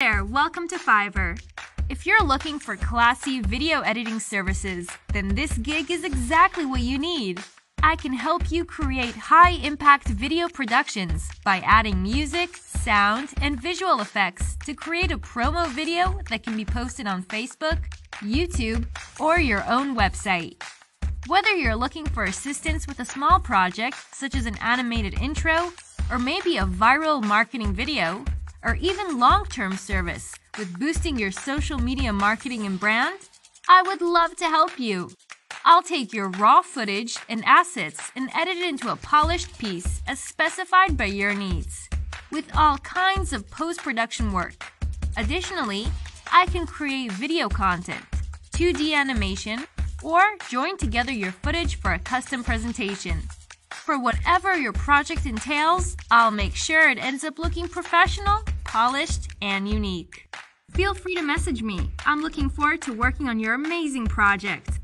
there, welcome to Fiverr. If you're looking for classy video editing services, then this gig is exactly what you need. I can help you create high impact video productions by adding music, sound, and visual effects to create a promo video that can be posted on Facebook, YouTube, or your own website. Whether you're looking for assistance with a small project, such as an animated intro, or maybe a viral marketing video, or even long term service with boosting your social media marketing and brand, I would love to help you. I'll take your raw footage and assets and edit it into a polished piece as specified by your needs, with all kinds of post production work. Additionally, I can create video content, 2D animation, or join together your footage for a custom presentation. For whatever your project entails, I'll make sure it ends up looking professional, polished, and unique. Feel free to message me. I'm looking forward to working on your amazing project.